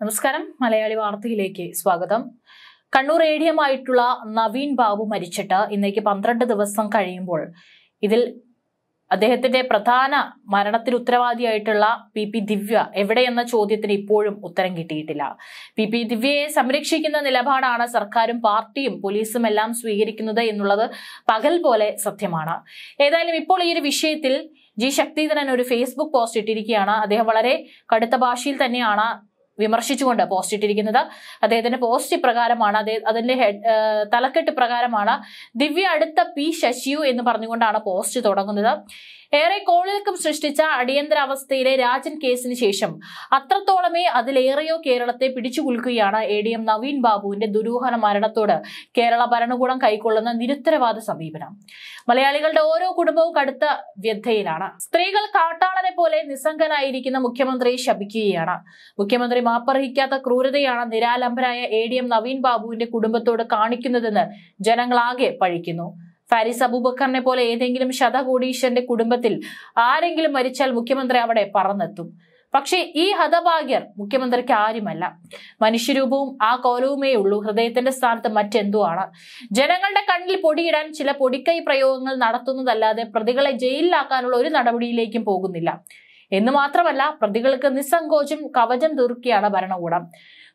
നമസ്കാരം. മലയാളി വാർത്തയിലേക്ക് സ്വാഗതം. കണ്ണൂർ എ ഡി എം ആയിട്ടുള്ള നവീൻ ബാബു മരിച്ചിട്ട് ഇന്നേക്ക് പന്ത്രണ്ട് ദിവസം കഴിയുമ്പോൾ ഇതിൽ അദ്ദേഹത്തിന്റെ പ്രധാന മരണത്തിന് ഉത്തരവാദിയായിട്ടുള്ള പി പി ദിവ്യ എവിടെയെന്ന ചോദ്യത്തിന് ഇപ്പോഴും ഉത്തരം കിട്ടിയിട്ടില്ല. പി പി ദിവ്യയെ സംരക്ഷിക്കുന്ന നിലപാടാണ് സർക്കാരും പാർട്ടിയും പോലീസും എല്ലാം സ്വീകരിക്കുന്നത് എന്നുള്ളത് പകൽ പോലെ സത്യമാണ്. ഏതായാലും ഇപ്പോൾ ഈ ഒരു വിഷയത്തിൽ ജി ശക്തിധരൻ ഒരു ഫേസ്ബുക്ക് പോസ്റ്റ് ഇട്ടിരിക്കുകയാണ്. അദ്ദേഹം വളരെ കടുത്ത ഭാഷയിൽ തന്നെയാണ് വിമർശിച്ചുകൊണ്ട് പോസ്റ്റ് ഇട്ടിരിക്കുന്നത്. അദ്ദേഹത്തിന്റെ പോസ്റ്റ് പ്രകാരമാണ് അദ്ദേഹം അതിന്റെ ഹെഡ് തലക്കെട്ട് പ്രകാരമാണ്. ദിവ്യ അടുത്ത പി ശശിയു എന്ന് പറഞ്ഞുകൊണ്ടാണ് പോസ്റ്റ് തുടങ്ങുന്നത്. ഏറെ കോളിളക്കം സൃഷ്ടിച്ച അടിയന്തരാവസ്ഥയിലെ രാജൻ കേസിന് ശേഷം അത്രത്തോളമേ അതിലേറെയോ കേരളത്തെ പിടിച്ചുകുലുക്കുകയാണ് എ ഡി എം നവീൻ ബാബുവിന്റെ ദുരൂഹന മരണത്തോട് കേരള ഭരണകൂടം കൈക്കൊള്ളുന്ന നിരുത്തരവാദ സമീപനം. മലയാളികളുടെ ഓരോ കുടുംബവും കടുത്ത വ്യഥയിലാണ് സ്ത്രീകൾ കാട്ടാളനെ പോലെ നിസ്സംഗനായിരിക്കുന്ന മുഖ്യമന്ത്രിയെ ശപിക്കുകയാണ്. മുഖ്യമന്ത്രി മാപ്പർഹിക്കാത്ത ക്രൂരതയാണ് നിരാലംബരായ എ ഡി എം നവീൻ ബാബുവിന്റെ കുടുംബത്തോട് കാണിക്കുന്നതെന്ന് ജനങ്ങളാകെ പഴിക്കുന്നു. ഫാരിസ് അബൂബക്കറിനെ പോലെ ഏതെങ്കിലും ശതകോടീശ്വരന്റെ കുടുംബത്തിൽ ആരെങ്കിലും മരിച്ചാൽ മുഖ്യമന്ത്രി അവിടെ പറന്നെത്തും. പക്ഷേ ഈ ഹതഭാഗ്യർ മുഖ്യമന്ത്രിക്ക് ആരുമല്ല. മനുഷ്യരൂപവും ആ കോലവുമേ ഉള്ളൂ. ഹൃദയത്തിന്റെ സ്ഥാനത്ത് മറ്റെന്തോ ആണ്? ജനങ്ങളുടെ കണ്ണിൽ പൊടിയിടാൻ ചില പൊടിക്കൈ പ്രയോഗങ്ങൾ നടത്തുന്നതല്ലാതെ പ്രതികളെ ജയിലിലാക്കാനുള്ള ഒരു നടപടിയിലേക്കും പോകുന്നില്ല. എന്ന് മാത്രമല്ല പ്രതികൾക്ക് നിസ്സങ്കോചം കവചം തീർക്കുകയാണ് ഭരണകൂടം.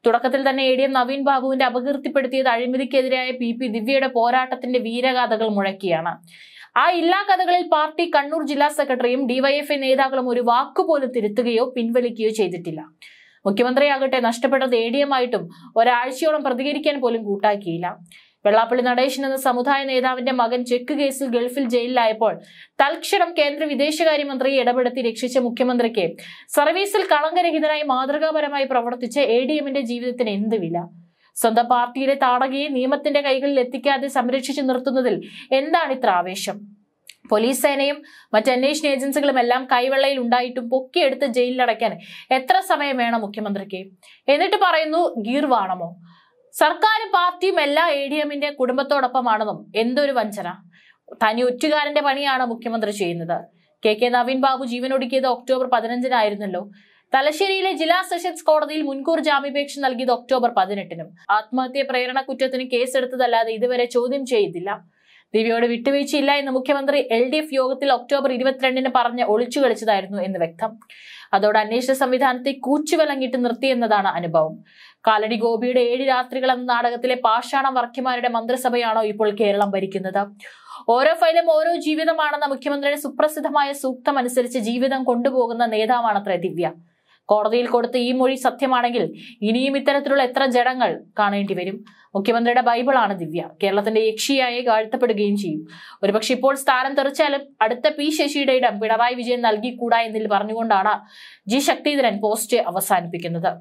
തുടക്കത്തിൽ തന്നെ എ ഡി എം നവീൻ ബാബുവിന്റെ അപകീർത്തിപ്പെടുത്തിയത് അഴിമതിക്കെതിരായ പി പി ദിവ്യയുടെ പോരാട്ടത്തിന്റെ വീരഗാഥകൾ മുഴക്കിയാണ്. ആ എല്ലാ കഥകളിൽ പാർട്ടി കണ്ണൂർ ജില്ലാ സെക്രട്ടറിയും ഡിവൈഎഫ്ഐ നേതാക്കളും ഒരു വാക്കുപോലും തിരുത്തുകയോ പിൻവലിക്കുകയോ ചെയ്തിട്ടില്ല. മുഖ്യമന്ത്രിയാകട്ടെ നഷ്ടപ്പെട്ടത് എ ഡി എം ആയിട്ടും ഒരാഴ്ചയോളം പ്രതികരിക്കാൻ പോലും കൂട്ടാക്കിയില്ല. വെള്ളാപ്പള്ളി നടേശൻ എന്ന സമുദായ നേതാവിന്റെ മകൻ ചെക്ക് കേസിൽ ഗൾഫിൽ ജയിലിലായപ്പോൾ തൽക്ഷണം കേന്ദ്ര വിദേശകാര്യമന്ത്രിയെ ഇടപെടുത്തി രക്ഷിച്ച മുഖ്യമന്ത്രിക്ക്. സർവീസിൽ കളങ്കരഹിതനായി മാതൃകാപരമായി പ്രവർത്തിച്ച എ ഡി എമ്മിന്റെ ജീവിതത്തിന് എന്ത് വില? സ്വന്തം പാർട്ടിയിലെ താടകയെ നിയമത്തിന്റെ കൈകളിൽ എത്തിക്കാതെ സംരക്ഷിച്ചു നിർത്തുന്നതിൽ എന്താണ് ഇത്ര ആവേശം? പോലീസ് സേനയും മറ്റ് അന്വേഷണ ഏജൻസികളും എല്ലാം കൈവെള്ളയിൽ ഉണ്ടായിട്ടും പൊക്കിയെടുത്ത് ജയിലിലടയ്ക്കാൻ എത്ര സമയം വേണം മുഖ്യമന്ത്രിക്ക്? എന്നിട്ട് പറയുന്നു ഗീർവാണമോ? സർക്കാരും പാർട്ടിയും എല്ലാ എ ഡി എമ്മിന്റെ കുടുംബത്തോടൊപ്പമാണെന്നും എന്തൊരു വഞ്ചന. തനി ഒറ്റുകാരന്റെ പണിയാണ് മുഖ്യമന്ത്രി ചെയ്യുന്നത്. കെ കെ നവീൻ ബാബു ജീവനൊടുക്കിയത് ഒക്ടോബർ പതിനഞ്ചിനായിരുന്നല്ലോ. തലശ്ശേരിയിലെ ജില്ലാ സെഷൻസ് കോടതിയിൽ മുൻകൂർ ജാമ്യാപേക്ഷ നൽകിയത് ഒക്ടോബർ പതിനെട്ടിനും. ആത്മഹത്യ പ്രേരണ കുറ്റത്തിന് കേസെടുത്തതല്ലാതെ ഇതുവരെ ചോദ്യം ചെയ്തില്ല. ദിവ്യയോട് വിട്ടുവീഴ്ചയില്ല എന്ന് മുഖ്യമന്ത്രി എൽ ഡി എഫ് യോഗത്തിൽ ഒക്ടോബർ ഇരുപത്തിരണ്ടിന് പറഞ്ഞ് ഒളിച്ചു കളിച്ചതായിരുന്നു എന്ന് വ്യക്തം. അതോടെ അന്വേഷണ സംവിധാനത്തെ കൂച്ചുവിലങ്ങിട്ട് നിർത്തിയെന്നതാണ് അനുഭവം. കാലടി ഗോപിയുടെ ഏഴ് രാത്രികൾ എന്ന നാടകത്തിലെ പാഷാണ വർക്കിമാരുടെ മന്ത്രിസഭയാണോ ഇപ്പോൾ കേരളം ഭരിക്കുന്നത്? ഓരോ ഫയലും ഓരോ ജീവിതമാണെന്ന മുഖ്യമന്ത്രിയുടെ സുപ്രസിദ്ധമായ സൂക്തം അനുസരിച്ച് ജീവിതം കൊണ്ടുപോകുന്ന നേതാവാണത്രേ ദിവ്യ. കോടതിയിൽ കൊടുത്ത ഈ മൊഴി സത്യമാണെങ്കിൽ ഇനിയും ഇത്തരത്തിലുള്ള എത്ര ജഡങ്ങൾ കാണേണ്ടി വരും? മുഖ്യമന്ത്രിയുടെ ബൈബിളാണ് ദിവ്യ. കേരളത്തിന്റെ യക്ഷിയായി കാഴ്ത്തപ്പെടുകയും ചെയ്യും. ഒരുപക്ഷെ ഇപ്പോൾ സ്ഥാനം തെറിച്ചാലും അടുത്ത പി ശശിയുടെ ഇടം പിണറായി വിജയൻ നൽകിക്കൂടാ എന്നിൽ പറഞ്ഞുകൊണ്ടാണ് ജി ശക്തിധരൻ പോസ്റ്റ് അവസാനിപ്പിക്കുന്നത്.